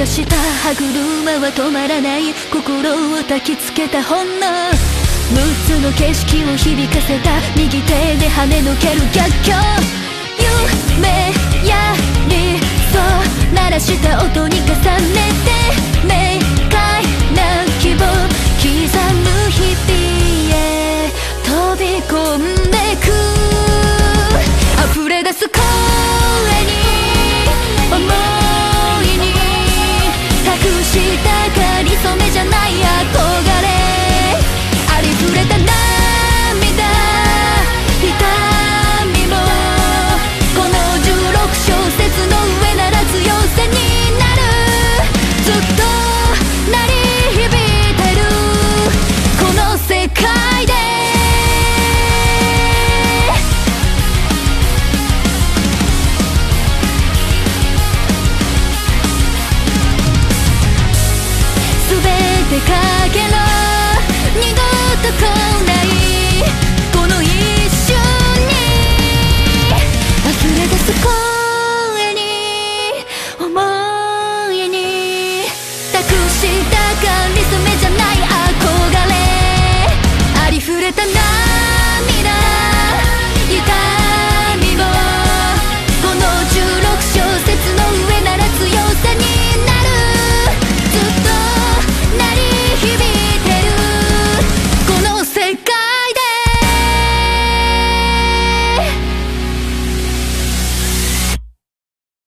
出した歯車は止まらない心を焚きつけた本能6つの景色を響かせた右手で跳ねのける逆境夢や理想鳴らした音に重ね界で。全てかけろ。二度と